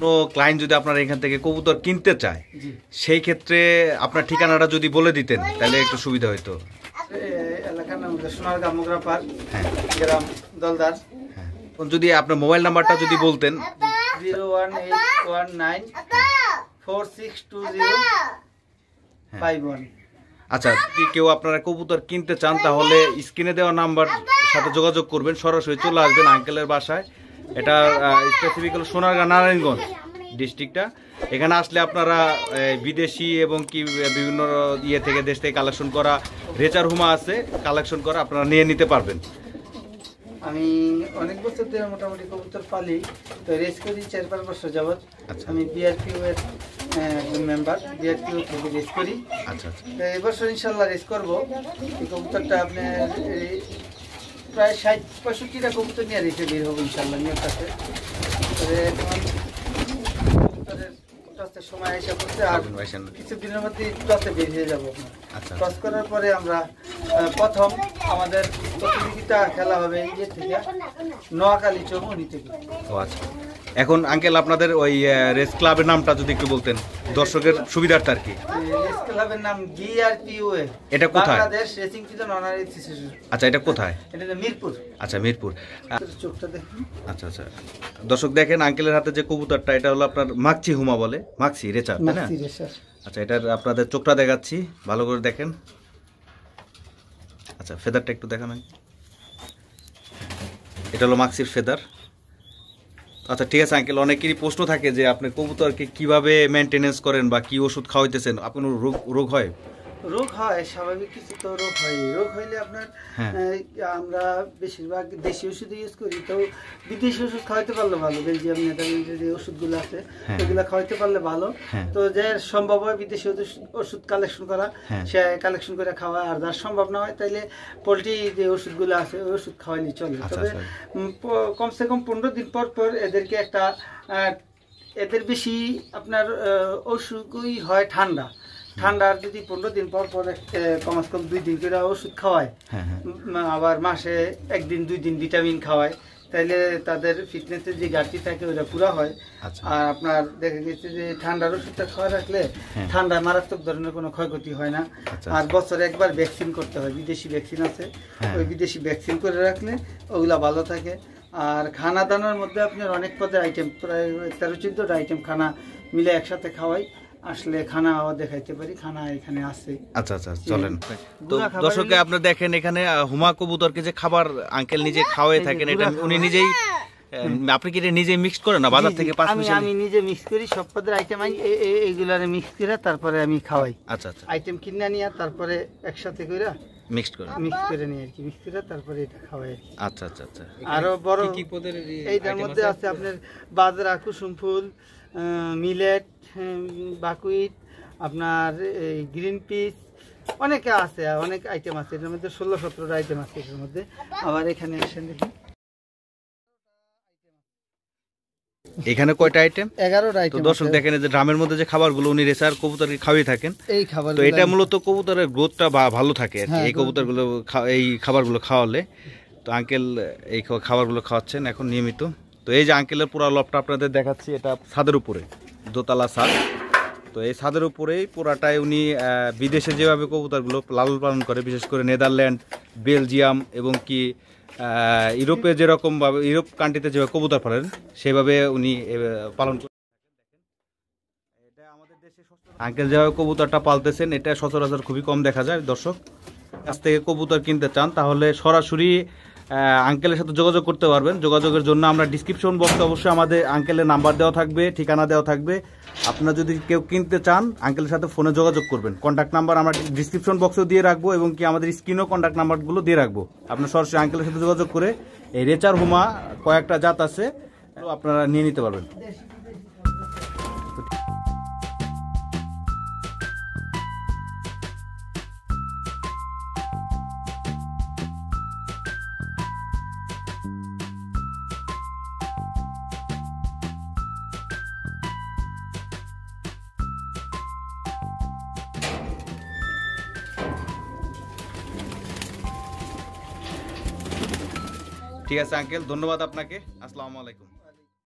কোনো ক্লায়েন্ট যদি আপনার এখান থেকে কবুতর কিনতে চায় সেই ক্ষেত্রে আপনার ঠিকানাটা যদি বলে দিতেন তাহলে একটু সুবিধা হতো এলাকার নাম সোনারগাঁ মোগরা পার্ক হ্যাঁ। গ্রাম দলদার। হ্যাঁ। যদি আপনার মোবাইল নাম্বারটা যদি বলতেন। Zero one eight one nine four six two zero five one. আচ্ছা যদি কেউ আপনারা কবুতর কিনতে চান তাহলে স্ক্রিনে দেওয়া নাম্বার সাথে যোগাযোগ করবেন সরাসরি চলে আসবেন আঙ্কেলের বাসায়। এটা স্পেসিফিক হলো সোনারগাঁ নারায়ণগঞ্জ ডিস্ট্রিক্টটা এখানে আসলে আপনারা বিদেশি এবং কি বিভিন্ন ইয়ে থেকে দেশ থেকে কালেকশন করা রেচার হুমা আছে কালেকশন করা আপনারা নিয়ে নিতে পারবেন। আমি অনেক বছর ধরে মোটামুটি কবুতর পালি তো রেস করি চার পাঁচ বছর যাবৎ। আচ্ছা। আমি বিআরপিও এর একজন মেম্বার বিআরপিও থেকে রেস করি। আচ্ছা আচ্ছা। তো এবছর ইনশাল্লাহ রেস করব। এই কবুতরটা আপনার এই প্রায় ষাট পঁয়ষট্টিটা কবুতর নিয়ে রেসে বের হব ইনশাল্লাহ নিয়োগ কাছে তবে এখন কবুতরের টসের সময় এসে পড়ছে আর। কিছুদিনের মধ্যে টসে বের হয়ে যাব আচ্ছা। ক্রস করার পরে আমরা প্রথম আমাদের প্রতিযোগিতা খেলা হবে ইয়ে থেকে নোয়াখালী চৌমনি থেকে। ও আচ্ছা। এখন আঙ্কেল আপনাদের ওই রেস ক্লাবের নামটা যদি একটু বলতেন। দর্শকের সুবিধার্থে আর কি। ক্লাবের নাম এটা কোথায়? বাংলাদেশ রেসিং পিজন অনারি আচ্ছা এটা কোথায়? এটা মিরপুর। আচ্ছা মিরপুর। চোখটা দেখুন। আচ্ছা আচ্ছা। দর্শক দেখেন আঙ্কেলের হাতে যে কবুতরটা এটা হলো আপনার মাকচি হুমা বলে। মাকসি রেচার তাই না? আচ্ছা এটার আপনাদের চোখটা দেখাচ্ছি ভালো করে দেখেন। আচ্ছা ফেদারটা একটু দেখান। এটা হলো মাক্সির ফেদার আচ্ছা ঠিক আছে, আঙ্কেল। অনেকেরই প্রশ্ন থাকে যে আপনি কবুতরকে কীভাবে মেনটেনেন্স করেন বা কি ওষুধ খাওয়াইতেছেন? আপনার রোগ রোগ হয়? রোগ হয় স্বাভাবিক কিছু তো রোগ হয় রোগ হইলে আপনার হ্যাঁ। আমরা বেশিরভাগ দেশি ওষুধ ইউজ করি তো বিদেশি ওষুধ খাওয়াইতে পারলে ভালো বেলজিয়াম নেদারল্যান্ডের যে ওষুধগুলো আছে হ্যাঁ। ওগুলো খাওয়াইতে পারলে ভালো হ্যাঁ। তো যে সম্ভব হয় বিদেশি ওষুধ- কালেকশন করা। সে কালেকশন করে খাওয়া আর যার সম্ভব না হয় তাইলে পোলট্রি যে ওষুধগুলো আছে ওই ওষুধ খাওয়াইলে চলে আচ্ছা, তবে আচ্ছা। কমসে কম পনেরো দিন পর পর এদেরকে একটা আহ, এদের বেশি আপনার অসুখই হয় ঠান্ডা ঠান্ডার যদি পনেরো দিন পর পর কমসে কম দুই দিন করে ওষুধ খাওয়ায় হ্যাঁ হ্যাঁ। আবার মাসে একদিন দুই দিন ভিটামিন খাওয়ায় তাইলে তাদের ফিটনেসের যে ঘাটতি থাকে ওটা পুরো হয়। আচ্ছা। আর আপনার দেখা গেছে যে ঠান্ডার ওষুধটা খাওয়া রাখলে হ্যাঁ। ঠান্ডায় মারাত্মক ধরনের কোনো ক্ষয়ক্ষতি হয় না। আচ্ছা, আর বছরে একবার ভ্যাকসিন করতে হয় বিদেশি ভ্যাকসিন আছে। ওই বিদেশি ভ্যাকসিন করে রাখলে ওগুলা ভালো থাকে। আর খানা দানার মধ্যে আপনার অনেক পদের আইটেম প্রায় তেরো চোদ্দোটা আইটেম খানা মিলে একসাথে খাওয়াই। আসলে খানা দেখাইতে পারি খানা এখানে আছে। আচ্ছা আচ্ছা চলেন। তো আপনি দেখেন এখানে হুমা কবুতরকে যে খাবার আঙ্কেল নিজে খাওয়াই থাকেন এটা উনি নিজেই আপনি কি এটা নিজে মিক্স করেন না? বাজার থেকে পাঁচ আমি আমি নিজে মিক্স করি সব পদের আইটেম এইগুলারে মিক্স করে তারপরে আমি খাওয়াই। আচ্ছা আচ্ছা। আইটেম কিনে নিয়ে তারপরে একসাথে করে মিক্সড মিক্স করে নিই আর কি মিক্স করে তারপরে এটা খাওয়াই আচ্ছা আচ্ছা আচ্ছা। আরও বড় কি পদের এইটার মধ্যে আছে আপনার বাজরা কুসুম ফুল মিলেট বাকুইট আপনার এই গ্রিন পিস অনেকে আছে অনেক আইটেম আছে এটার মধ্যে ষোলো সতেরোটা আইটেম আছে এটার মধ্যে। আবার এখানে আসেন দেখুন এখানে কয়টা আইটেম এগারোটা আইটেম দর্শক দেখেন যে ড্রামের মধ্যে যে খাবারগুলো উনি রেসার কবুতরকে খাওয়াই থাকেন এই খাবার তো এটা মূলত কবুতরের গ্রোথটা ভালো থাকে আর কি। হ্যাঁ, এই কবুতরগুলো এই খাবারগুলো খাওয়ালে। তো আঙ্কেল এই খাবারগুলো খাওয়াচ্ছেন এখন নিয়মিত। তো এই যে আঙ্কেলের পুরো লবটা আপনাদের দেখাচ্ছি, এটা ছাদের উপরে, দোতলা ছাদ। তো এই ছাদের উপরেই পুরাটাই উনি বিদেশে যেভাবে কবুতরগুলো লালন পালন করে, বিশেষ করে নেদারল্যান্ড, বেলজিয়াম এবং কি ইউরোপে যেরকমভাবে ইউরোপ কান্ট্রিতে যেভাবে কবুতর পালন, সেভাবে উনি পালন আঙ্কেল যেভাবে কবুতরটা পালতেছেন, এটা সচরাচর খুবই কম দেখা যায়, দর্শক। কাছ থেকে কবুতর কিনতে চান, তাহলে সরাসরি আঙ্কেলের সাথে যোগাযোগ করতে পারবেন। যোগাযোগের জন্য আমরা ডিসক্রিপশন বক্সে অবশ্যই আমাদের আঙ্কেলের নাম্বার দেওয়া থাকবে, ঠিকানা দেওয়া থাকবে। আপনারা যদি কেউ কিনতে চান আঙ্কেলের সাথে ফোনে যোগাযোগ করবেন। কন্ট্যাক্ট নাম্বার আমরা ডিসক্রিপশন বক্সেও দিয়ে রাখব এবং কি আমাদের স্ক্রিনেও কন্ট্যাক্ট নাম্বারগুলো দিয়ে রাখব। আপনার সরাসরি আঙ্কেলের সাথে যোগাযোগ করে এই রেচার হুমা কয়েকটা জাত আছে, আপনারা নিয়ে নিতে পারবেন। ঠিক আছে আঙ্কেল ধন্যবাদ আপনাকে। আসসালামু আলাইকুম।